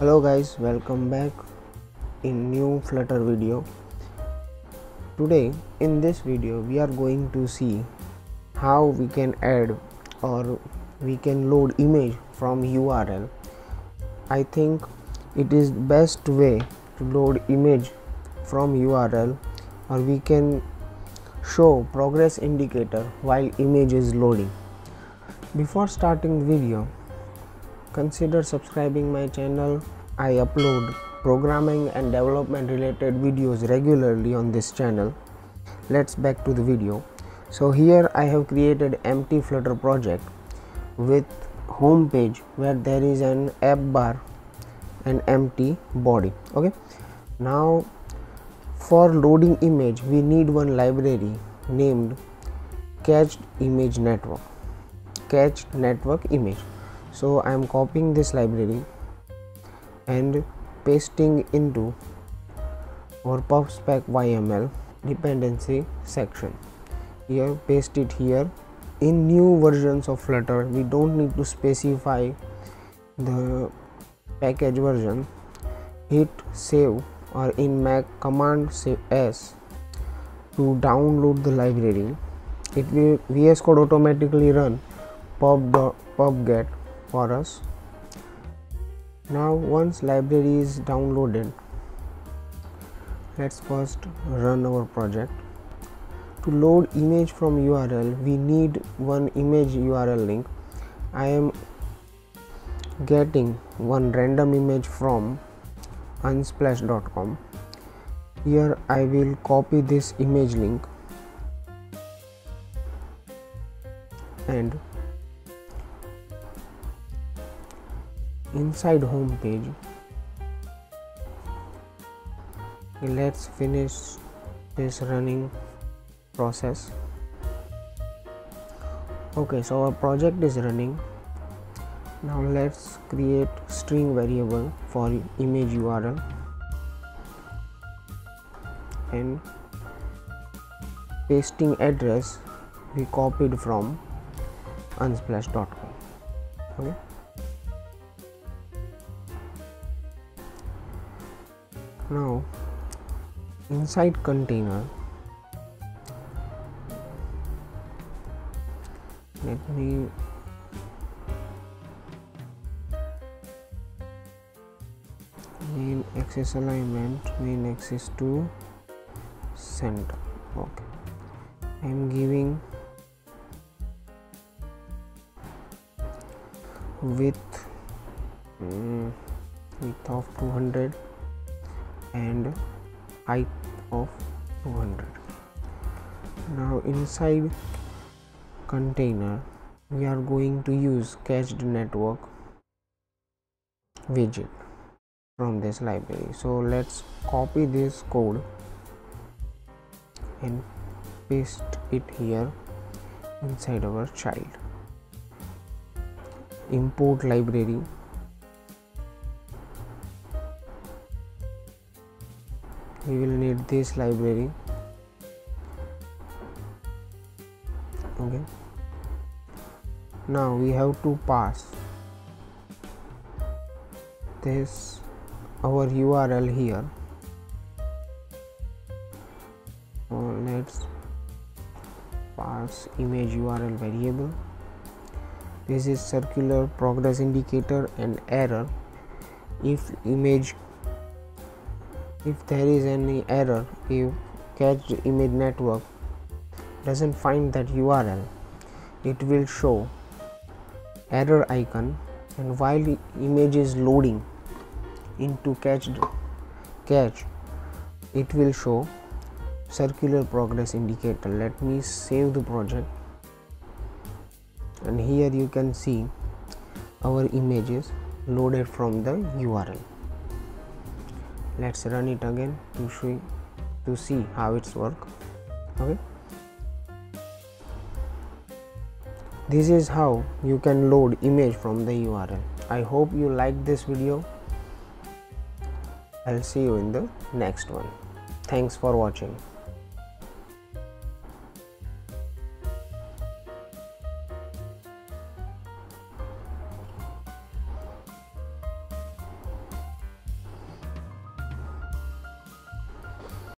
hello guys welcome back in new flutter video. Today in this video we are going to see how we can add or we can load image from url i think it is best way to load image from url or we can show progress indicator while image is loading. Before starting video consider subscribing my channel. I upload programming and development related videos regularly on this channel. Let's back to the video. So here i have created empty flutter project with home page where there is an app bar and empty body. Okay? Now for loading image we need one library named cached image network. Cached network image so i am copying this library and pasting into our pubspec yml dependency section. Here paste it here. In new versions of flutter we don't need to specify the package version. Hit save or in mac command save s to download the library. It will vs code automatically run pub pub get for us. Now once library is downloaded let's first run our project. To load image from url we need one image url link. I am getting one random image from unsplash.com here i will copy this image link and inside home page. Let's finish this running process. Okay so our project is running. Now let's create string variable for image url and pasting address we copied from unsplash.com okay now inside container let me main axis alignment main axis to center. Okay. I am giving width um, width of 200 and height of 200 now inside container we are going to use cached network widget from this library. So let's copy this code and paste it here inside our child. Import library we will need this library. Okay. Now we have to pass this our url here. So let's pass image url variable. This is circular progress indicator and error. If image if there is any error if cached image network doesn't find that url it will show error icon and while image is loading into cached cache it will show circular progress indicator. Let me save the project. And here you can see our images loaded from the url let's run it again to show to see how it's work. Okay. This is how you can load image from the url i hope you like this video. I'll see you in the next one. Thanks for watching